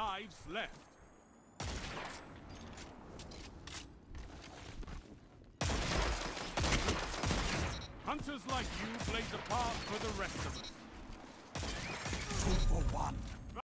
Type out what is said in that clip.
lives left. Hunters like you blaze a path for the rest of us. Two for one.